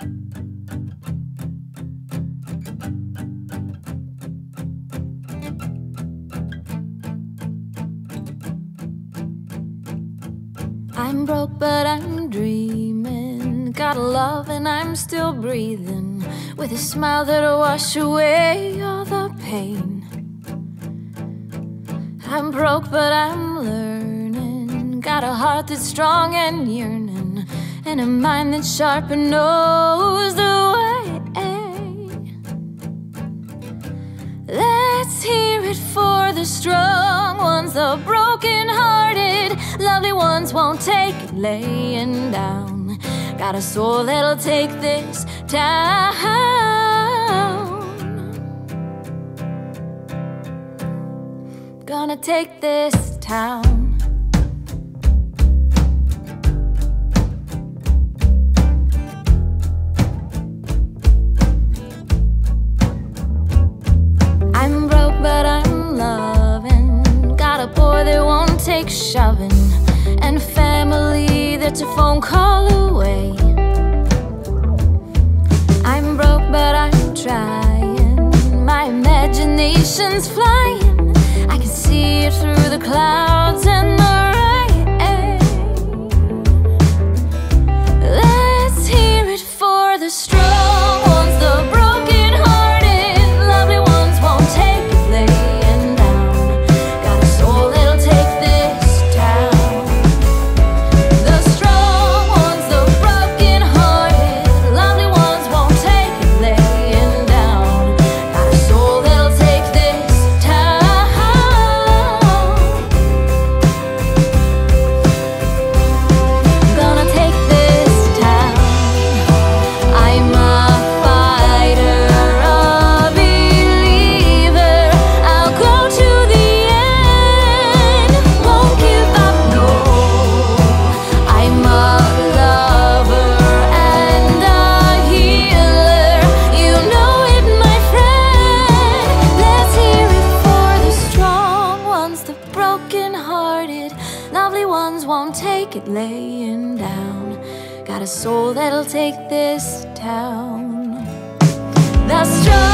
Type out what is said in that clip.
I'm broke, but I'm dreaming. Got a love, and I'm still breathing. With a smile that'll wash away all the pain. I'm broke, but I'm learning. Got a heart that's strong and yearning. And a mind that's sharp and knows the way. Let's hear it for the strong ones, the broken hearted. Lovely ones won't take it laying down. Got a soul that'll take this town. Gonna take this town. Won't shoving, and family that's a phone call away. I'm broke, but I'm trying. My imagination's flying. I can see it through the clouds and the Lovely ones won't take it laying down. Got a soul that'll take this town. The strong